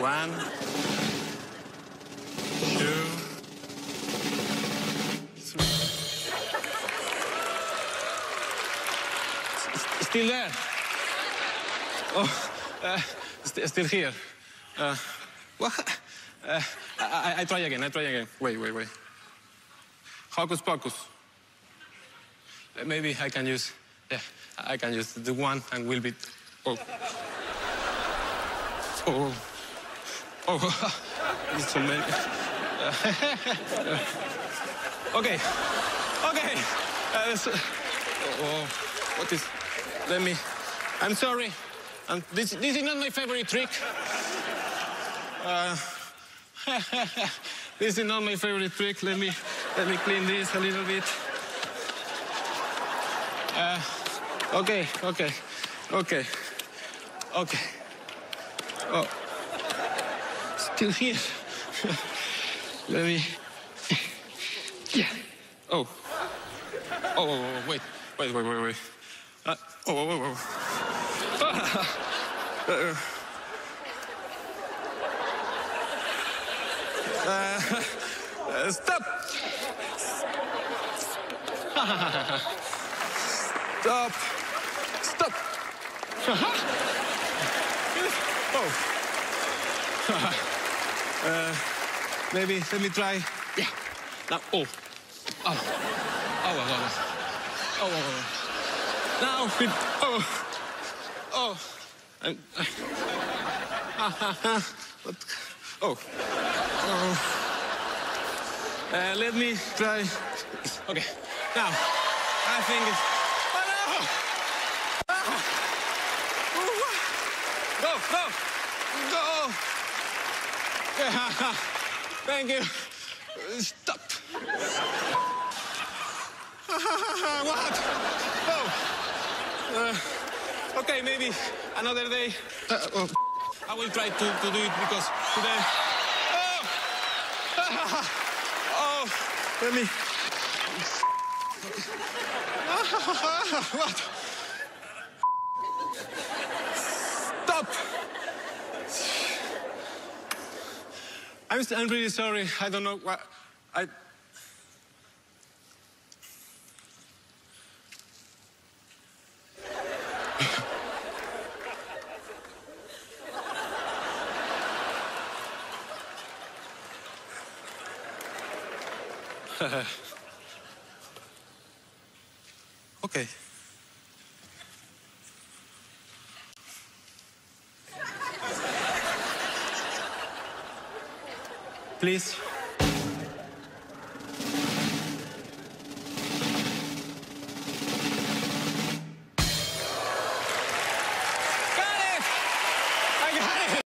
One, two, three. Still there? Oh, uh, st- still here. Uh, what? Uh, I, I, I try again. I try again. Wait, wait, wait. Hocus pocus. Uh, Maybe I can use. Yeah, I can use the one and we'll be. Oh. Oh. Oh. It's so many. okay. Okay. Uh, so- oh, what is? Let me. I'm sorry. Um, this, this is not my favorite trick. Uh, this is not my favorite trick. Let me let me clean this a little bit. Uh, okay, okay, okay, okay. Oh, still here. let me. Yeah. Oh. Oh, oh, oh, wait, wait, wait, wait, wait. Uh, oh, oh, oh, oh. Ah. Uh, uh, stop! Stop! Stop! oh. Uh, maybe let me try. Yeah. Now. Oh. Oh. Oh. Oh. Oh. Oh. oh, oh. Now. Oh. Oh. Uh, what? Oh. Oh. Uh, let me try. Okay. Now, I think it's. Oh! Ooh, ah. Go, go, go! Thank you. Stop. what? Oh. Uh, okay, maybe another day. Uh, oh. I will try to, to do it because today. Oh! oh, let me. what? Stop! I'm, I'm really sorry. I don't know what. I. okay. Please.